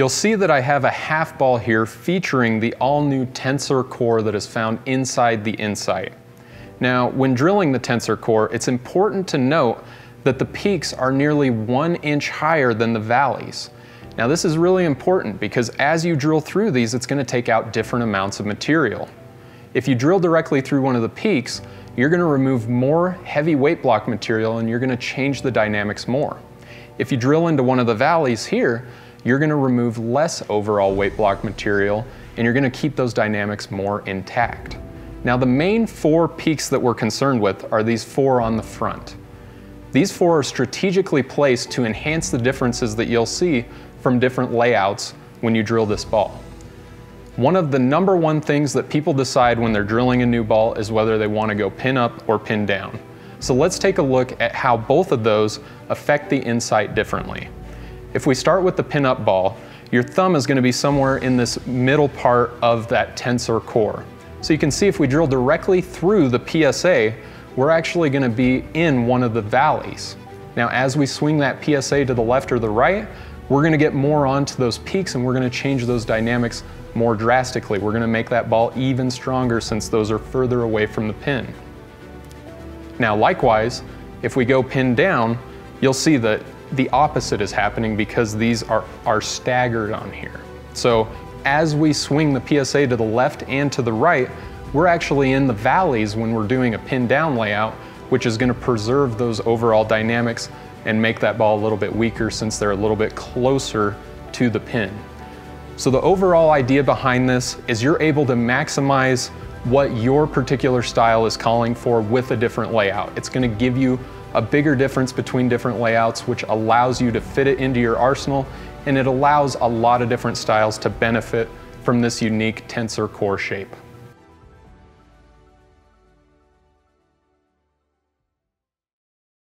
You'll see that I have a half ball here featuring the all new tensor core that is found inside the Incite. Now, when drilling the tensor core, it's important to note that the peaks are nearly one inch higher than the valleys. Now this is really important because as you drill through these, it's gonna take out different amounts of material. If you drill directly through one of the peaks, you're gonna remove more heavy weight block material and you're gonna change the dynamics more. If you drill into one of the valleys here, you're gonna remove less overall weight block material and you're gonna keep those dynamics more intact. Now the main four peaks that we're concerned with are these four on the front. These four are strategically placed to enhance the differences that you'll see from different layouts when you drill this ball. One of the number one things that people decide when they're drilling a new ball is whether they want to go pin up or pin down. So let's take a look at how both of those affect the Incite differently. If we start with the pin up ball, your thumb is going to be somewhere in this middle part of that tensor core. So you can see if we drill directly through the PSA, we're actually going to be in one of the valleys. Now as we swing that PSA to the left or the right, we're gonna get more onto those peaks and we're gonna change those dynamics more drastically. We're gonna make that ball even stronger since those are further away from the pin. Now likewise, if we go pin down, you'll see that the opposite is happening because these are, are staggered on here. So as we swing the PSA to the left and to the right, we're actually in the valleys when we're doing a pin down layout, which is gonna preserve those overall dynamics and make that ball a little bit weaker since they're a little bit closer to the pin. So the overall idea behind this is you're able to maximize what your particular style is calling for with a different layout. It's gonna give you a bigger difference between different layouts, which allows you to fit it into your arsenal, and it allows a lot of different styles to benefit from this unique tensor core shape.